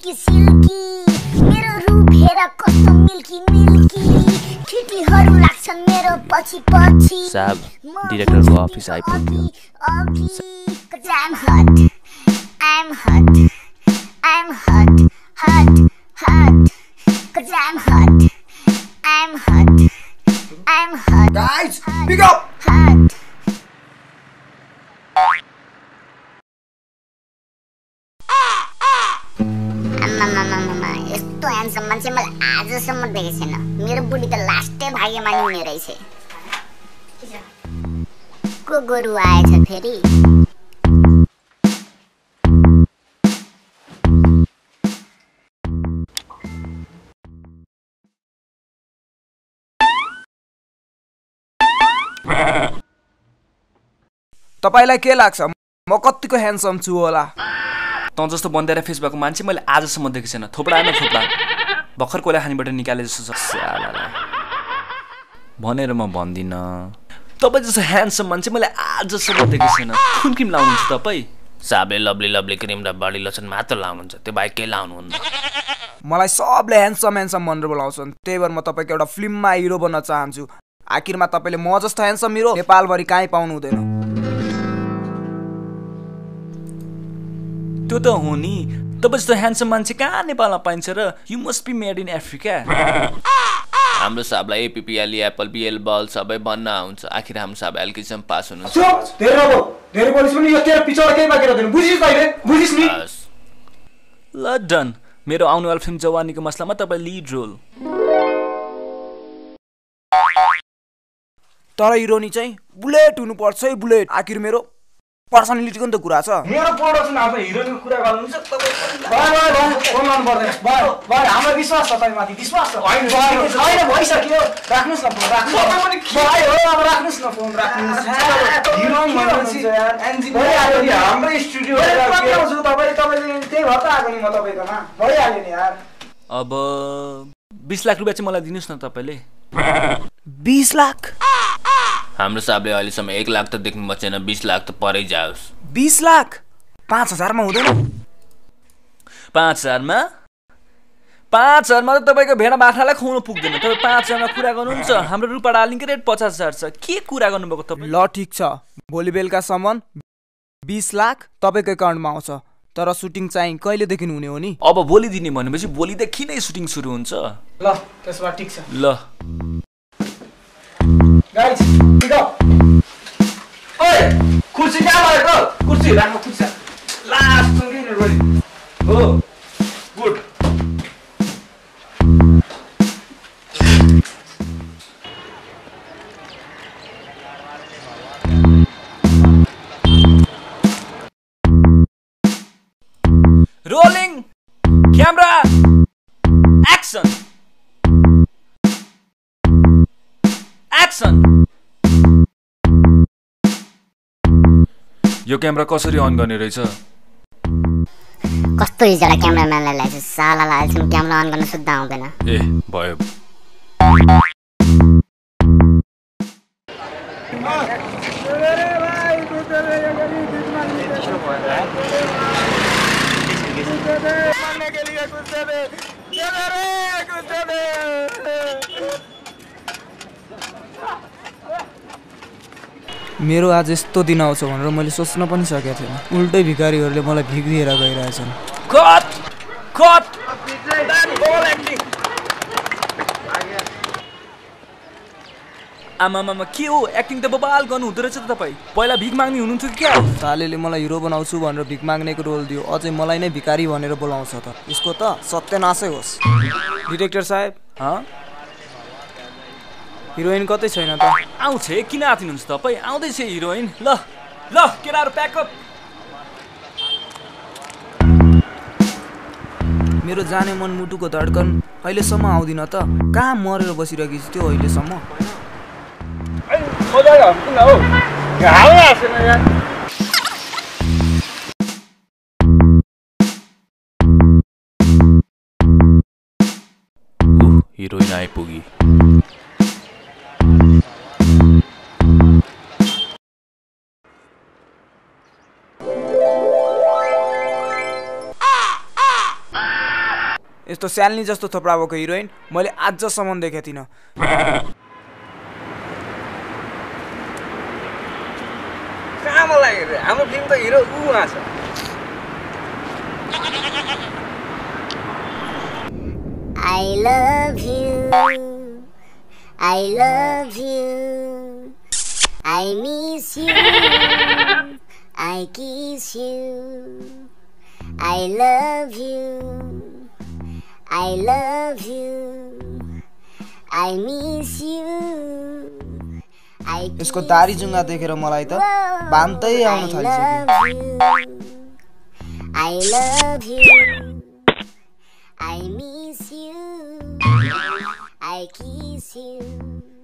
Silky silky मेरो रूप हेर कस्तो मिल्की मिल्की ठिटीहरू लाग्छन् मेरो पछि पछि साहब, डिरेक्टरको अफिस आइपुग्यो। I'm hot, I'm hot, I'm hot, hot, hot, 'cause I'm hot, I'm hot, I'm hot, Guys, pick up! यस्तो ह्यान्डसम मान्छे मैले आजसम्म देखेको छैन मेरो बुढी त लास्टै भाग्यमा हुने रहेछ को गोरु आएछ फेरि तपाईँलाई के लाग्छ म कतिको ह्यान्डसम छु होला तँ जस्तो बन्दाएर फेस भएको मान्छे मैले आजसम्म देखेको छैन। थोपडा न थोपडा भर्खर कोइला खानीबाट निकाले जस्तो छ। भनेर म भन्दिनँ। तपाईँ जस्तो ह्यान्डसम मान्छे मैले आजसम्म देखेको छैन। कुन क्रिम लाउनुहुन्छ तपाईँ? साबले लभली लभली क्रिम र बडी लोसन मात्र लाउनुहुन्छ। त्यो बाहेक केही लाउनुहुन्न। मलाई सबले ह्यान्डसम ह्यान्डसम भनेर बोलाउँछन्। त्यही भएर म तपाईँको एउटा फिल्ममा हिरो बन्न चाहन्छु। आखिरमा तपाईँले म जस्तो ह्यान्डसम हिरो नेपालभरि कहीँ पाउनु हुँदैन त्यो त हो नि। तपाईँ जस्तो ह्यान्डसम मान्छे कहाँ नेपालमा पाइन्छ र? You must be made in Africa हाम्रो साहबलाई एपिपिएल एप्पल बिएल बल सबै बन्न आउँछ। आखिर हाम्रो साहब एलकेसम्म पास हुनुहुन्छ। ल डन। मेरो आउनेवाला फिल्म जवानीको मसलामा तपाईँ लिड रोल तर हिरोनी चाहिँ बुलेट हुनुपर्छ है बुलेट। आखिर मेरो पर्सनालिटीको नि त कुरा छ। मेरो प्रोडक्सन हाउसमा हिरोइनको कुरा गर्नुहुन्छ हाम्रो विश्वास छ तपाईँमाथि। विश्वास छ। होइन होइन भइसक्यो। राख्नुहोस् न फोन राख्नुहोस् भयो हो अब राख्नुहोस् न फोन राख्नुहोस्। हाम्रै स्टुडियो तपाईँ तपाईँले त्यही भएर त आएको नि म तपाईँकोमा। भइहाल्यो नि यार। अब बिस लाख रुपियाँ चाहिँ मलाई दिनुहोस् न तपाईँले। बिस लाख? हाम्रो साहबले अहिलेसम्म एक लाख त देख्नु छैन बिस लाख त परै जाओस्। बिस लाख? पाँच हजारमा हुँदैन। पाँच हजारमा? पाँच हजारमा त तपाईँको भेडा बाख्रालाई खुवाउनु पुग्दैन। तपाईँ पाँच हजारमा कुरा गर्नुहुन्छ। हाम्रो रुपा डालिङको रेट पचास हजार छ। के कुरा गर्नुभएको तपाईँ? ल ठिक छ। भोलि बेलुकासम्म बिस लाख तपाईँको एकाउन्टमा आउँछ। तर सुटिङ चाहिँ कहिलेदेखि हुने हो नि? अब भोलि दिने भनेपछि भोलिदेखि नै सुटिङ सुरु हुन्छ। ल त्यसो भए ठिक छ। ल। अप ओए कुर्सी कहाँ कुर्सी राम्रो कुर्सी लास्ट हो good rolling camera action action यो क्यामेरा कसरी अन गर्ने रहेछ? कस्तो हिजोलाई क्यामराम्यानलाई ल्याएछ सालालाई अहिलेसम्म क्यामेरा अन गर्न शुद्ध आउँदैन। ए भयो। मेरो आज यस्तो दिन आउँछ भनेर मैले सोच्न पनि सकेको थिएन उल्टै भिखारीहरूले मलाई भिख दिएर गइरहेछन्। कट! कट! आमामामा के हो? एक्टिङ त बबाल गर्नु हुँदो रहेछ त तपाईँ। पहिला भिख माग्ने हुनुहुन्थ्यो कि क्या? सालेले मलाई हिरो बनाउँछु भनेर भिख माग्नेको रोल दियो। अझै मलाई नै भिखारी भनेर बोलाउँछ त। यसको त सत्यनाशै होस्। डिरेक्टर साहेब? हँ? हिरोइन कतै छैन त? आउँछ है, किन आथिनुहुन्छ तपाईँ? आउँदैछ हिरोइन ल ल केटाहरू प्याकअप मेरो जाने मन मुटुको धड्कन अहिलेसम्म आउँदिन त। कहाँ मरेर बसिरहेको थियो अहिलेसम्म? हिरोइन आइपुगी। यस्तो स्याल्नी जस्तो थोप्रा भएको हिरोइन मैले आजसम्म देखेको थिइनँ? हाम्रो फिल्म त हिरो ऊ उहाँ छ I love you. I love you. I miss you. I kiss you. I love you. I love you. I miss you. I यसको दारी जुङ्गा देखेर मलाई त बान्तै आउन थालिसक्यो I love you. I miss you. I kiss you.